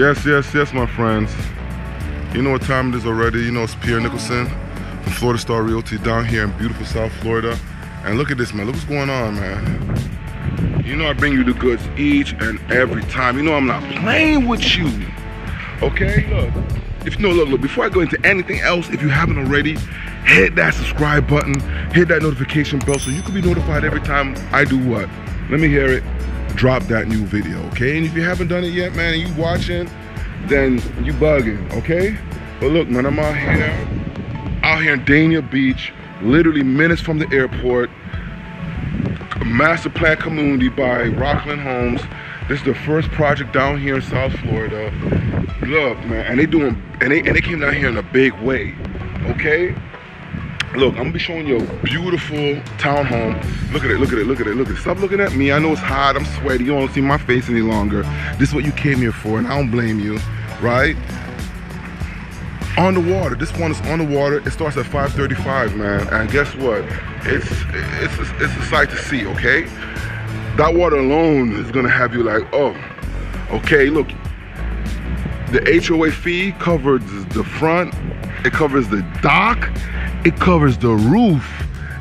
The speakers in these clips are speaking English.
Yes, yes, yes, my friends. You know what time it is already. You know it's Pierre Nicholson from Florida Star Realty down here in beautiful South Florida. And look at this, man. Look what's going on, man. You know I bring you the goods each and every time. You know I'm not playing with you. Okay? Look. If you know, look, look, before I go into anything else, if you haven't already, hit that subscribe button, hit that notification bell so you can be notified every time I do what? Let me hear it drop that new video, okay? And if you haven't done it yet, man, and you watching, then you bugging, okay? But look, man, I'm out here, out here in Dania Beach, literally minutes from the airport, master plan community by Rockland Homes. This is the first project down here in South Florida. Look, man, and they doing, and they, and they came down here in a big way, okay? Look, I'm gonna be showing you a beautiful townhome. Look at it, look at it, look at it, look at it. Stop looking at me. I know it's hot, I'm sweaty. You don't see my face any longer. This is what you came here for, and I don't blame you, right? On the water. This one is on the water. It starts at 535, man. And guess what? It's it's it's a sight to see, okay? That water alone is gonna have you like, oh, okay, look. The HOA fee covers the front, it covers the dock, it covers the roof.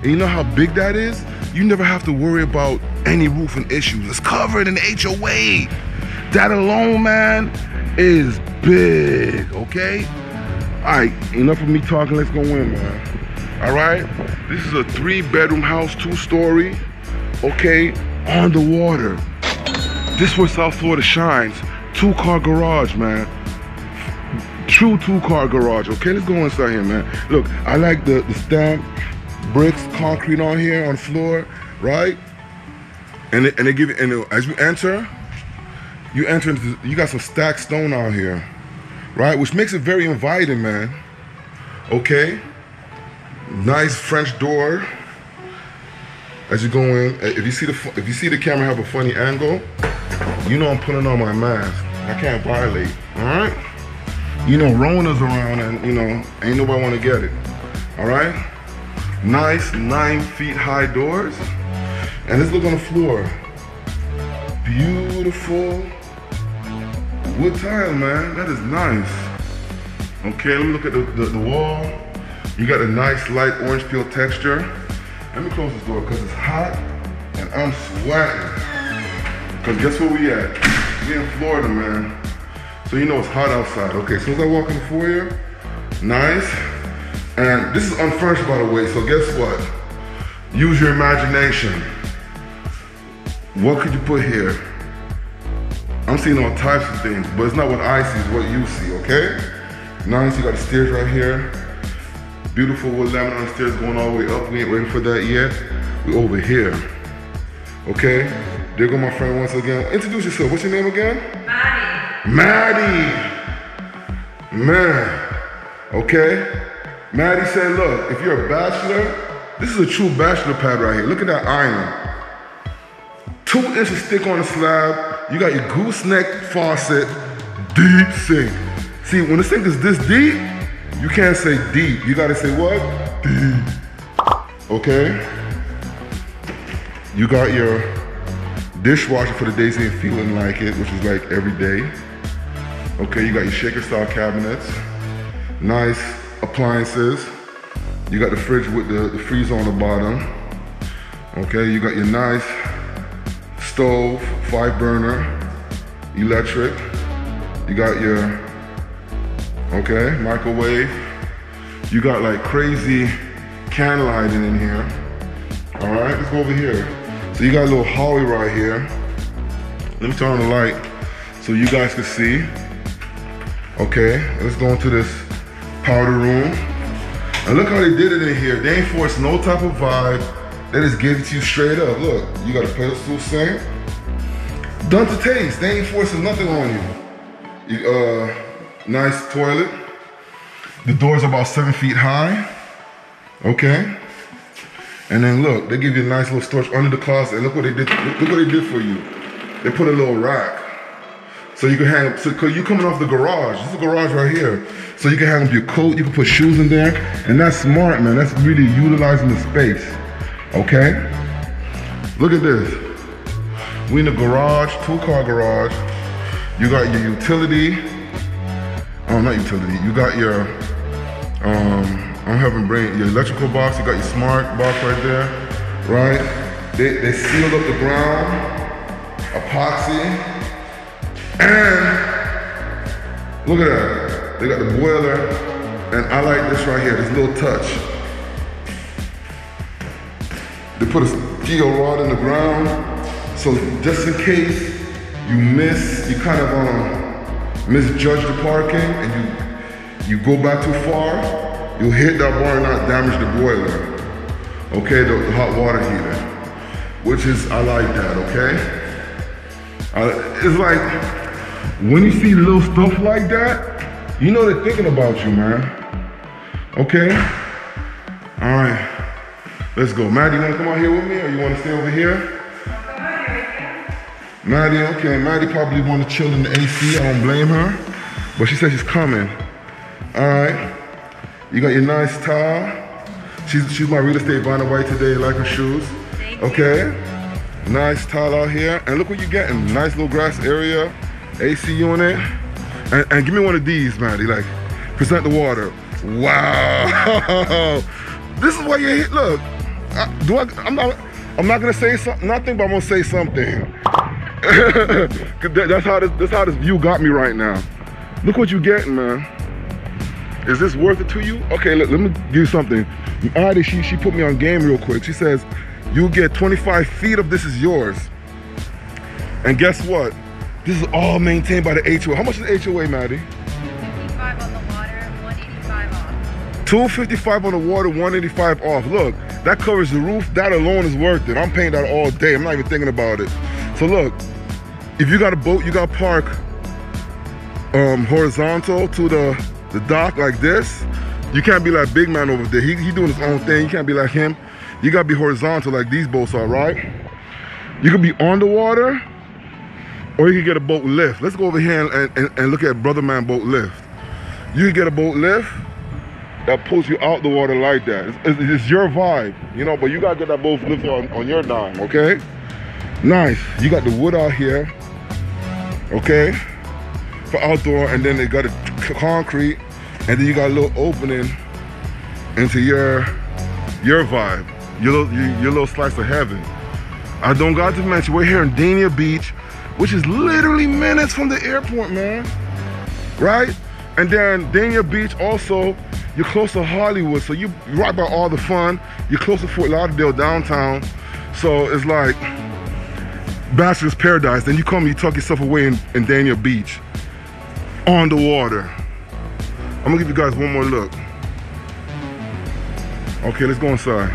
And you know how big that is? You never have to worry about any roofing issues. It's covered in HOA. That alone, man, is big, okay? All right, enough of me talking, let's go in, man. All right, this is a three bedroom house, two story, okay, on the water. This is where South Florida shines. Two car garage, man true two-car garage. Okay, let's go inside here, man. Look, I like the, the stamp bricks, concrete on here on the floor, right? And they, and they give you, and as you enter, you enter into, you got some stacked stone out here, right? Which makes it very inviting, man. Okay, nice French door. As you go in, eh, if you see the if you see the camera have a funny angle, you know I'm putting on my mask. I can't violate. All right you know, Rona's around and, you know, ain't nobody want to get it. All right? Nice nine feet high doors. And let's look on the floor. Beautiful wood tile, man. That is nice. Okay, let me look at the, the, the wall. You got a nice light orange peel texture. Let me close this door because it's hot and I'm sweating. Because guess where we at? We in Florida, man. So you know it's hot outside. Okay, as soon as I walk in the foyer, nice. And this is unfurnished by the way, so guess what? Use your imagination. What could you put here? I'm seeing all types of things, but it's not what I see, it's what you see, okay? Nice, you got the stairs right here. Beautiful wood laminate stairs going all the way up. We ain't waiting for that yet. We over here. Okay? There go my friend once again. Introduce yourself. What's your name again? Maddie. Man. Okay? Maddie said, look, if you're a bachelor, this is a true bachelor pad right here. Look at that iron. Two inches thick on the slab. You got your gooseneck faucet, deep sink. See, when the sink is this deep, you can't say deep. You gotta say what? Deep. Okay? You got your dishwasher for the days ain't feeling like it, which is like every day. Okay, you got your shaker style cabinets, nice appliances. You got the fridge with the, the freezer on the bottom. Okay, you got your nice stove, five burner, electric. You got your, okay, microwave. You got like crazy can lighting in here. All right, let's go over here. So you got a little hallway right here. Let me turn on the light so you guys can see. Okay, let's go into this powder room. And look how they did it in here. They ain't forced no type of vibe. They just gave it to you straight up. Look, you got a pedestal sink. Done to taste. They ain't forcing nothing on you. you uh, nice toilet. The doors about seven feet high. Okay. And then look, they give you a nice little storage under the closet. And look what they did. Look what they did for you. They put a little rack. So you can hang, so cause you coming off the garage. This is a garage right here. So you can hang up your coat, you can put shoes in there. And that's smart, man. That's really utilizing the space, okay? Look at this. We in the garage, two car garage. You got your utility. Oh, not utility. You got your, um, I'm having brain, your electrical box. You got your smart box right there, right? They, they sealed up the ground, epoxy, and look at that. They got the boiler, and I like this right here, this little touch. They put a steel rod in the ground, so just in case you miss, you kind of um, misjudge the parking and you you go back too far, you'll hit that bar and not damage the boiler. Okay, the, the hot water heater. Which is, I like that, okay? Uh, it's like, when you see little stuff like that, you know they're thinking about you, man. Okay? All right, let's go. Maddie, you wanna come out here with me or you wanna stay over here? Maddie, okay, Maddie probably want to chill in the AC. I don't blame her. But she said she's coming. All right. You got your nice towel. She's, she's my real estate Vanna White today, like her shoes. Okay. Nice towel out here. And look what you're getting. Nice little grass area, AC unit. And, and give me one of these, Maddie. Like, present the water. Wow. this is why you hit, look. I, do I, I'm not, I'm not gonna say something, nothing, but I'm gonna say something. that's how this that's how this view got me right now. Look what you getting, man. Is this worth it to you? Okay, let, let me give you something. Addie, she she put me on game real quick. She says, you get 25 feet of this is yours. And guess what? This is all maintained by the HOA. How much is the HOA, Maddie? 55 on the water, 185 off. 255 on the water, 185 off. Look, that covers the roof. That alone is worth it. I'm paying that all day. I'm not even thinking about it. So look, if you got a boat, you got to park um, horizontal to the, the dock like this. You can't be like big man over there. He, he doing his own thing. You can't be like him. You got to be horizontal like these boats are, right? You could be on the water or you can get a boat lift. Let's go over here and, and, and look at Brother Man boat lift. You can get a boat lift that pulls you out the water like that. It's, it's, it's your vibe, you know, but you got to get that boat lift on, on your dime, okay? Nice. You got the wood out here, okay, for outdoor, and then they got a concrete, and then you got a little opening into your your vibe, your your, your little slice of heaven. I don't got to mention, we're here in Dania Beach, which is literally minutes from the airport, man. Right? And then Dania Beach also, you're close to Hollywood, so you're right by all the fun. You're close to Fort Lauderdale downtown. So it's like, Bachelor's Paradise, then you come and you tuck yourself away in, in Dania Beach on the water. I'm gonna give you guys one more look. Okay, let's go inside.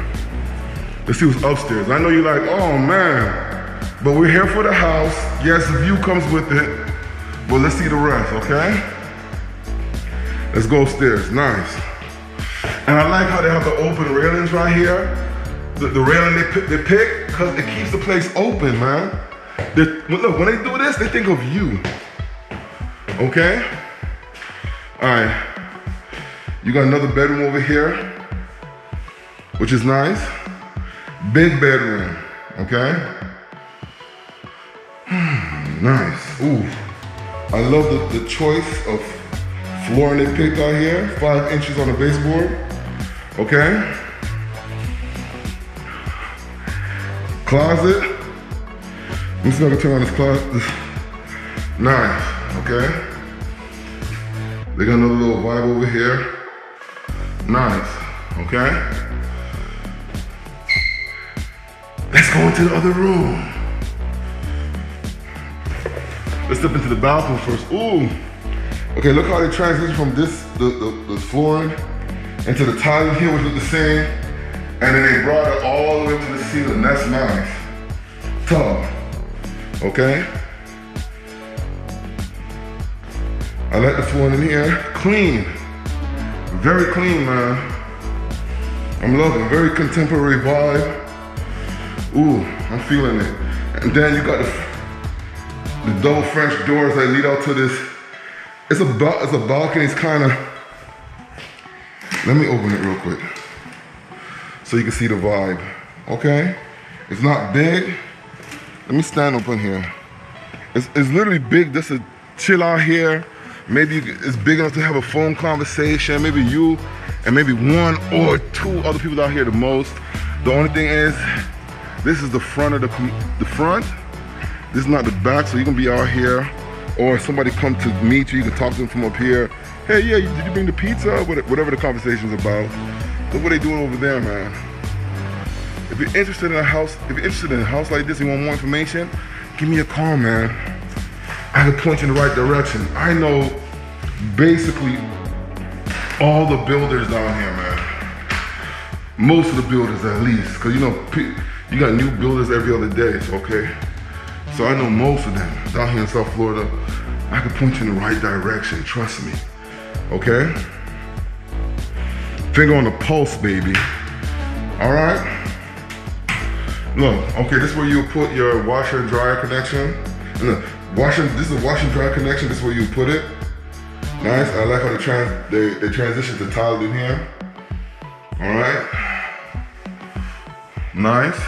Let's see what's upstairs. I know you're like, oh man, but we're here for the house. Yes, the view comes with it, but let's see the rest, okay? Let's go upstairs, nice. And I like how they have the open railings right here. The, the railing they pick, they pick, cause it keeps the place open, man. They, look, when they do this, they think of you. Okay? All right. You got another bedroom over here, which is nice. Big bedroom, okay? Nice. Ooh. I love the, the choice of flooring they picked out here. Five inches on the baseboard, okay? Closet. Let me see if I can turn on this closet. Nice, okay? They got another little vibe over here. Nice, okay? Let's go into the other room. Let's step into the bathroom first. Ooh. Okay, look how they transition from this, the, the, the flooring, into the tile here, which look the same. And then they brought it all the way to the ceiling. That's nice. Tall. Okay? I like the flooring in here. Clean. Very clean, man. I'm loving very contemporary vibe. Ooh, I'm feeling it. And then you got the, the double French doors that lead out to this. It's a, it's a balcony, it's kind of, let me open it real quick so you can see the vibe, okay? It's not big. Let me stand up in here. It's, it's literally big. This is chill out here. Maybe it's big enough to have a phone conversation. Maybe you and maybe one or two other people out here the most. The only thing is, this is the front of the the front. This is not the back, so you can be out here, or somebody come to meet you. You can talk to them from up here. Hey, yeah, did you bring the pizza? Whatever the conversation's about. Look what they doing over there, man. If you're interested in a house, if you're interested in a house like this and want more information, give me a call, man. I can point you in the right direction. I know basically all the builders down here, man. Most of the builders at least, cause you know, you got new builders every other day, okay? So I know most of them down here in South Florida. I can point you in the right direction, trust me, okay? Finger on the pulse, baby. All right? Look, okay, this is where you put your washer and dryer connection. The washer, this is a washer and dryer connection, this is where you put it. Nice, I like how they, trans they, they transition to tile in here. All right. Nice.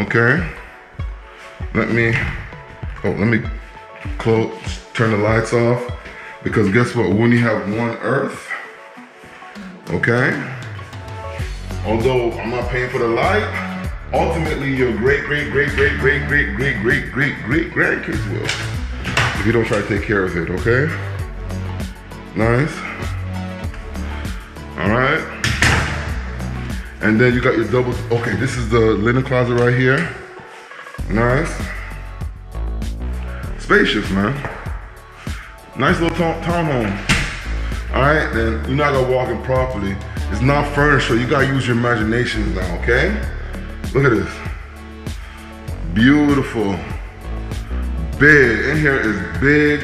Okay. Let me, oh, let me close, turn the lights off. Because guess what, when you have one earth, okay? Although I'm not paying for the light, ultimately your great, great, great, great, great, great, great, great, great, great grandkids will. If you don't try to take care of it, okay? Nice. All right. And then you got your double, okay, this is the linen closet right here. Nice. Spacious, man. Nice little town townhome. All right, then you're not gonna walk in properly. It's not furniture. You gotta use your imagination now, okay? Look at this. Beautiful. Big. In here is big,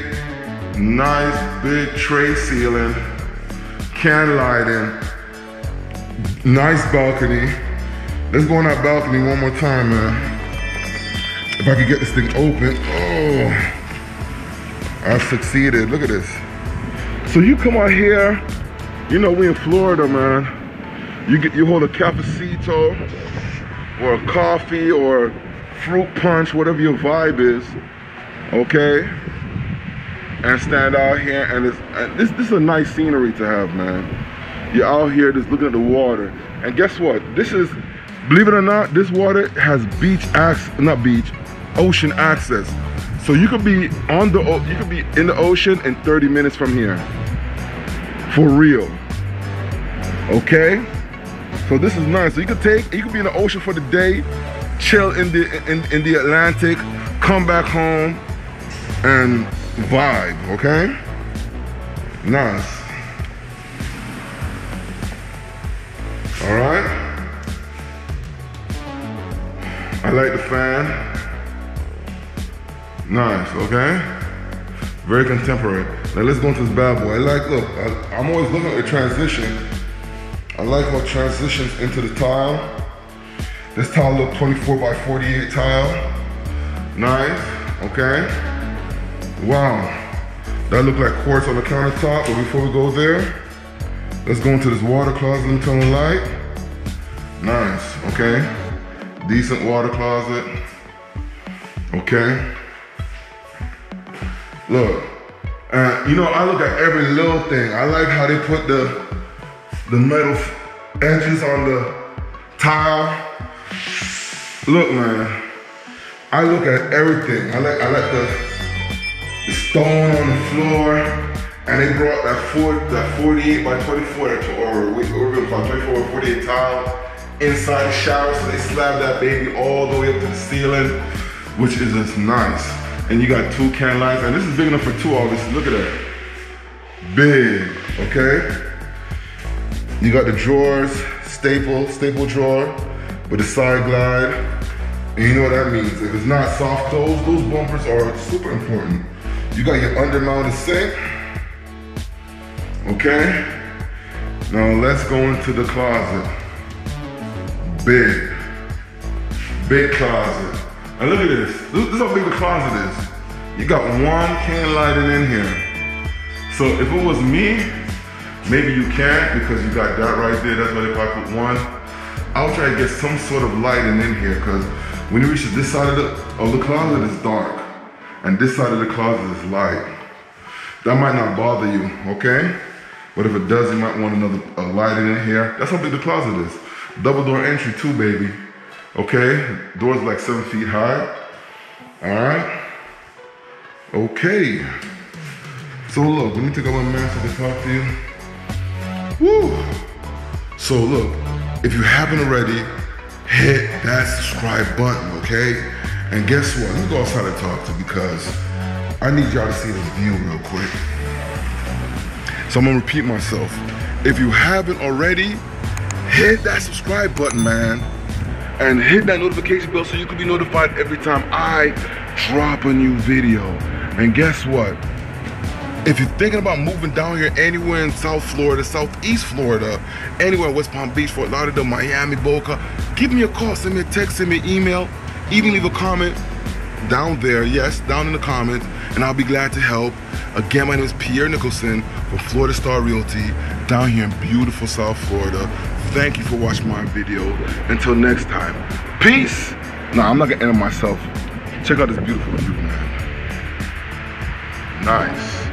nice, big tray ceiling, can lighting, nice balcony. Let's go on that balcony one more time, man. If I could get this thing open. Oh, I succeeded. Look at this. So you come out here, you know we in Florida, man. You get you hold a cafecito, or a coffee or fruit punch, whatever your vibe is, okay? And stand out here and, it's, and this, this is a nice scenery to have, man. You're out here just looking at the water. And guess what? This is, believe it or not, this water has beach access, not beach, ocean access. So you could be on the, you could be in the ocean in 30 minutes from here. For real. Okay? So this is nice. So you could take, you could be in the ocean for the day, chill in the in, in the Atlantic, come back home, and vibe, okay? Nice. All right. I like the fan. Nice, okay? Very contemporary. Now let's go into this bad boy. I like, look, I, I'm always looking at the transition I like how it transitions into the tile. This tile look 24 by 48 tile. Nice, okay. Wow, that look like quartz on the countertop, but before we go there, let's go into this water closet and turn the light. Nice, okay. Decent water closet, okay. Look, and you know, I look at every little thing. I like how they put the the metal edges on the tile. Look, man, I look at everything. I like I like the, the stone on the floor, and they brought that four that 48 by 24 or were about 24 or 48 tile inside the shower, so they slab that baby all the way up to the ceiling, which is just nice. And you got two can lights, and this is big enough for two, obviously. Look at that. Big, okay? You got the drawers, staple, staple drawer with the side glide. And you know what that means. If it's not soft close, those bumpers are super important. You got your under-mounted sink. Okay? Now let's go into the closet. Big. Big closet. Look at this. This is how big the closet is. You got one can lighting in here. So if it was me, Maybe you can't because you got that right there. That's why they put one. I'll try to get some sort of lighting in here because when you reach this side of the, of the closet, it's dark. and this side of the closet is light. That might not bother you, okay? But if it does, you might want another a light in here. That's how big the closet is. Double door entry too, baby. Okay, door's like seven feet high. All right. Okay. So look, let me take off my mask can talk to you. Woo. So look, if you haven't already, hit that subscribe button, okay? And guess what? Let me go outside and talk to because I need y'all to see this view real quick. So I'm gonna repeat myself. If you haven't already, hit that subscribe button, man. And hit that notification bell so you can be notified every time I drop a new video. And guess what? If you're thinking about moving down here anywhere in South Florida, Southeast Florida, anywhere West Palm Beach, Fort Lauderdale, Miami, Boca, give me a call, send me a text, send me an email, even leave a comment down there, yes, down in the comments, and I'll be glad to help. Again, my name is Pierre Nicholson from Florida Star Realty down here in beautiful South Florida. Thank you for watching my video. Until next time, peace. Nah, I'm not gonna end it myself. Check out this beautiful view, man. Nice.